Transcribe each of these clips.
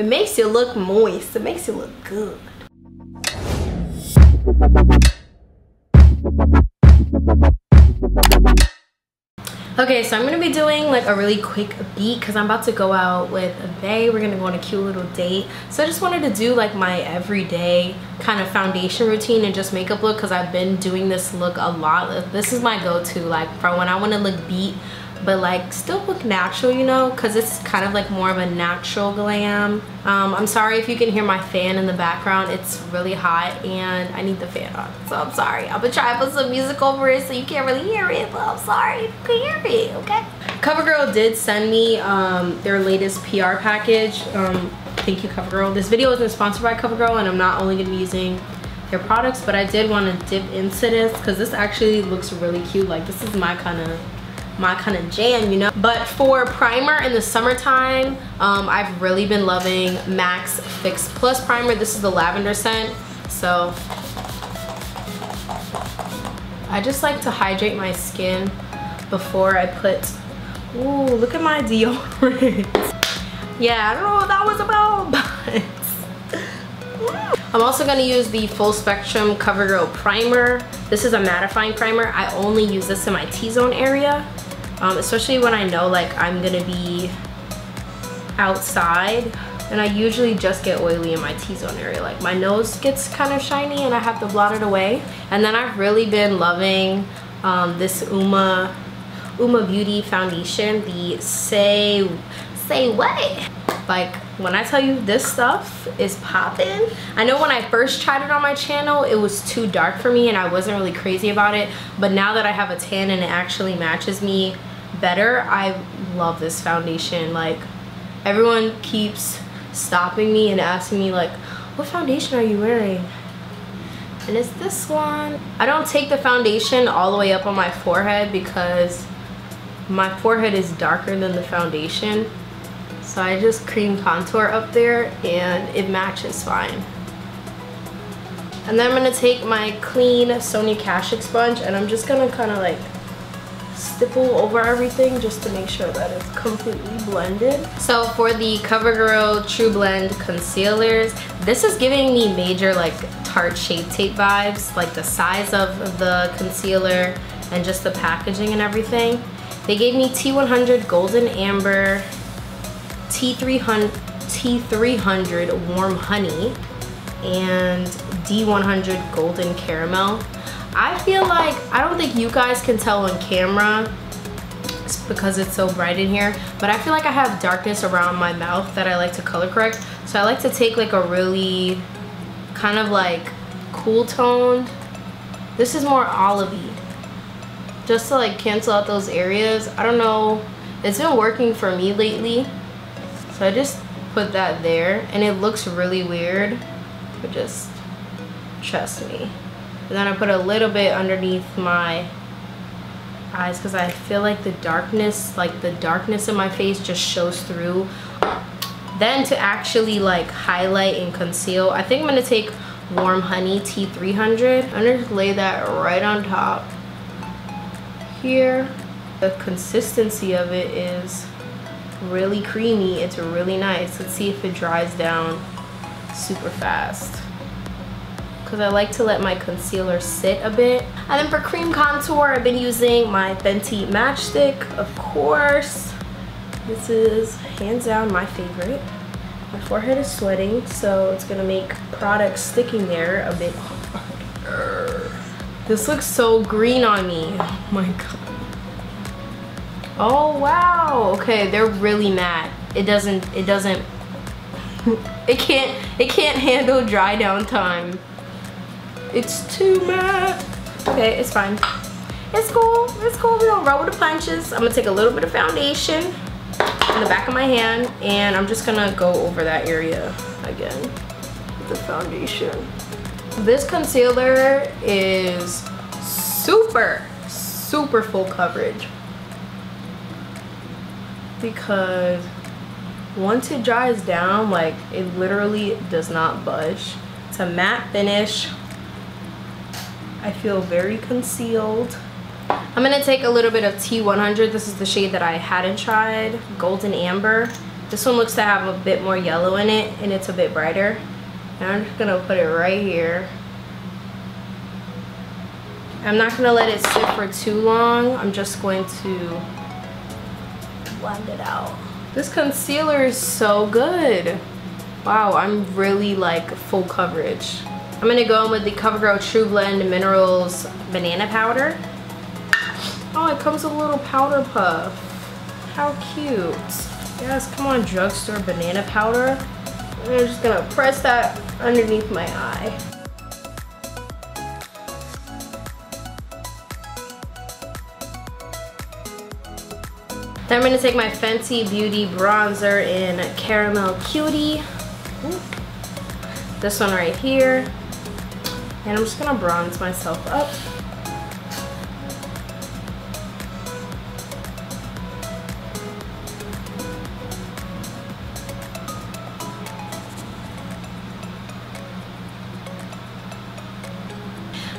It makes you look moist. It makes you look good. Okay, so I'm gonna be doing like a really quick beat because I'm about to go out with a bae. We're gonna go on a cute little date. So I just wanted to do like my everyday kind of foundation routine and just makeup look because I've been doing this look a lot. This is my go-to like for when I want to look beat but like still look natural you know because it's kind of like more of a natural glam. Um, i'm sorry if you can hear my fan in the background. It's really hot and i need the fan on so i'm sorry. I'm gonna try to put some music over it so you can't really hear it but i'm sorry if you can hear it okay? Covergirl did send me um, their latest pr package. Um, thank you covergirl. This video isn't sponsored by covergirl and i'm not only gonna be using their products but i did want to dip into this because this actually looks really cute. Like this is my kind of my kind of jam, you know? But for primer in the summertime, um, I've really been loving Max Fix Plus Primer. This is the lavender scent. So I just like to hydrate my skin before I put, ooh, look at my deodorant. yeah, I don't know what that was about, but I'm also to use the Full Spectrum CoverGirl Primer. This is a mattifying primer. I only use this in my T-zone area um, especially when I know like I'm gonna be outside and I usually just get oily in my T-zone area. Like my nose gets kind of shiny and I have to blot it away. And then I've really been loving um, this Uoma Uoma Beauty foundation the Say Say What? Like when I tell you this stuff is popping I know when I first tried it on my channel it was too dark for me and I wasn't really crazy about it. But now that I have a tan and it actually matches me better. I love this foundation. Like everyone keeps stopping me and asking me like what foundation are you wearing? And it's this one. I don't take the foundation all the way up on my forehead because my forehead is darker than the foundation. So i just cream contour up there and it matches fine. And then i'm gonna take my clean Sonia Kashuk sponge and i'm just gonna kind of like stipple over everything just to make sure that it's completely blended. So for the CoverGirl TruBlend concealers, this is giving me major like Tarte Shape Tape vibes, like the size of the concealer and just the packaging and everything. They gave me T100 Golden Amber, T300, T300 Warm Honey, and D100 Golden Caramel. I feel like, I don't think you guys can tell on camera because it's so bright in here, but I feel like I have darkness around my mouth that I like to color correct. So I like to take like a really kind of like cool tone. This is more olivey. Just to like cancel out those areas. I don't know. It's been working for me lately. So I just put that there and it looks really weird. But just trust me. And then I put a little bit underneath my eyes because I feel like the darkness, like the darkness in my face just shows through. Then to actually like highlight and conceal, I think I'm going to take Warm Honey T300. I'm going to lay that right on top here. The consistency of it is really creamy. It's really nice. Let's see if it dries down super fast because I like to let my concealer sit a bit. And then for cream contour, I've been using my Fenty Match Stix, of course. This is hands down my favorite. My forehead is sweating, so it's gonna make product sticking there a bit. This looks so green on me. Oh my god. Oh wow. Okay, they're really matte. It doesn't, it doesn't, it can't, it can't handle dry down time. It's too matte. Okay, it's fine. It's cool. It's cool. We don't roll with the punches. I'm gonna take a little bit of foundation in the back of my hand and I'm just gonna go over that area again with the foundation. This concealer is super, super full coverage because once it dries down, like it literally does not budge. It's a matte finish I feel very concealed. I'm going to take a little bit of T100. This is the shade that I hadn't tried, Golden Amber. This one looks to have a bit more yellow in it and it's a bit brighter. And I'm just gonna put it right here. I'm not gonna let it sit for too long. I'm just going to blend it out. This concealer is so good. Wow, I'm really like full coverage. I'm gonna go in with the CoverGirl TruBlend Minerals Banana Powder. Oh, it comes with a little powder puff. How cute. Yes, come on, drugstore banana powder. I'm just gonna press that underneath my eye. Then I'm gonna take my Fenty Beauty bronzer in Caramel Cutie. This one right here. And I'm just gonna bronze myself up.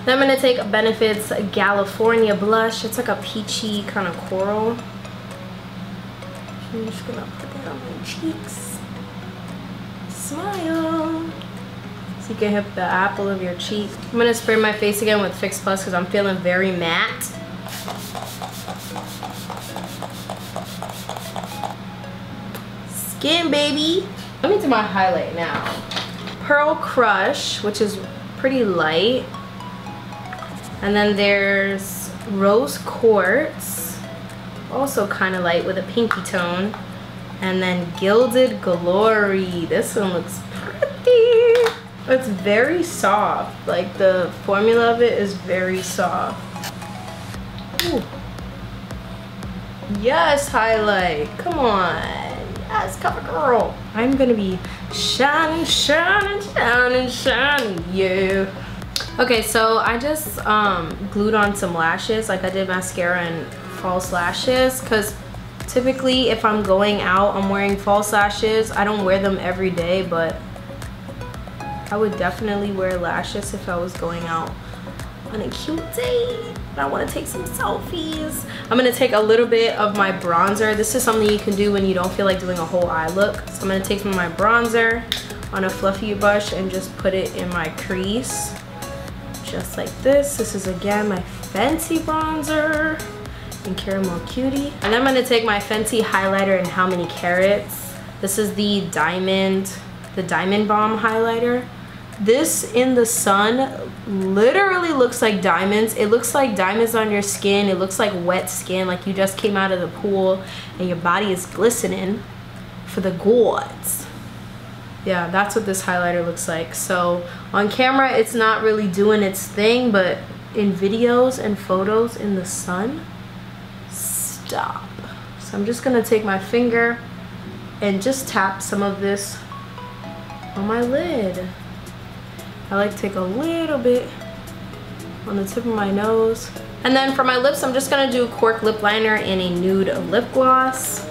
Then I'm going to take Benefit's California blush. It's like a peachy kind of coral. I'm just going to put that on my cheeks. Smile. So you can hit the apple of your cheek. I'm to spray my face again with Fix Plus because I'm feeling very matte. Skin, baby. Let me do my highlight now. Pearl Crush, which is pretty light. And then there's Rose Quartz, also kind of light with a pinky tone. And then Gilded Glory. This one looks pretty. It's very soft. Like the formula of it is very soft. Ooh. Yes, highlight. Come on. Yes, cover girl. I'm gonna be shining, shining, shining, shining, you. Okay, so I just um, glued on some lashes, like I did mascara and false lashes, because typically if I'm going out, I'm wearing false lashes. I don't wear them every day, but I would definitely wear lashes if I was going out on a cute date. I want to take some selfies. I'm going to take a little bit of my bronzer. This is something you can do when you don't feel like doing a whole eye look. So I'm going to take my bronzer on a fluffy brush and just put it in my crease just like this. This is again my Fenty bronzer in Caramel Cutie. And I'm gonna take my Fenty highlighter in How Many Carats. This is the Diamond, the Diamond Bomb highlighter. This in the sun literally looks like diamonds. It looks like diamonds on your skin. It looks like wet skin, like you just came out of the pool and your body is glistening for the gods yeah that's what this highlighter looks like so on camera it's not really doing its thing but in videos and photos in the sun stop so I'm just gonna take my finger and just tap some of this on my lid I like to take a little bit on the tip of my nose and then for my lips I'm just gonna do cork lip liner in a nude lip gloss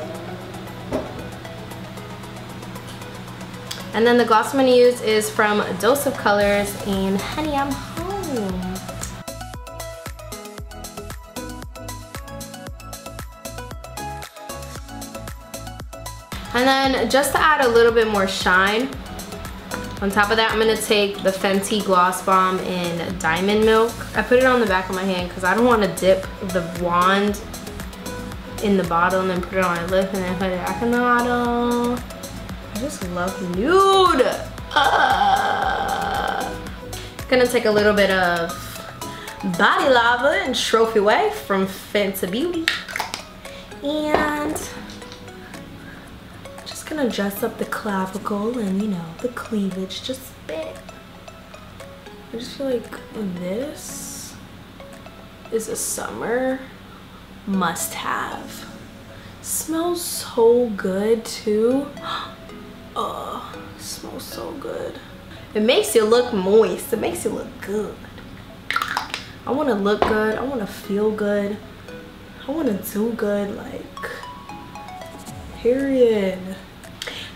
And then the gloss I'm to use is from Dose of Colors and Honey I'm Home. And then just to add a little bit more shine, on top of that, I'm gonna take the Fenty Gloss Bomb in Diamond Milk. I put it on the back of my hand because I don't want to dip the wand in the bottle and then put it on my lip and then put it back in the bottle. I just love nude. Uh, gonna take a little bit of Body Lava and Trophy Wife from Fenty Beauty. And gonna dress up the clavicle and you know, the cleavage just a bit. I just feel like this is a summer must have. Smells so good too. Oh, smells so good. It makes you look moist. It makes you look good. I want to look good. I want to feel good. I want to do good. Like, period.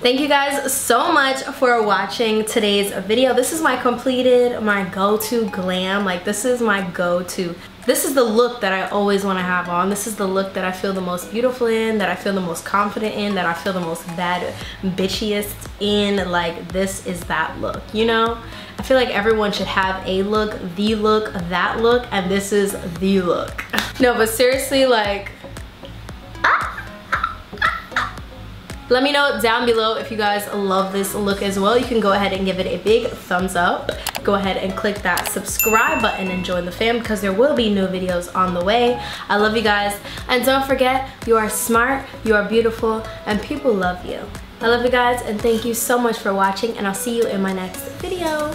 Thank you guys so much for watching today's video. This is my completed, my go-to glam. Like, this is my go-to this is the look that I always want to have on. This is the look that I feel the most beautiful in, that I feel the most confident in, that I feel the most bad bitchiest in. Like this is that look, you know? I feel like everyone should have a look, the look, that look, and this is the look. no, but seriously, like, Let me know down below if you guys love this look as well. You can go ahead and give it a big thumbs up. Go ahead and click that subscribe button and join the fam because there will be new videos on the way. I love you guys. And don't forget, you are smart, you are beautiful, and people love you. I love you guys and thank you so much for watching and I'll see you in my next video.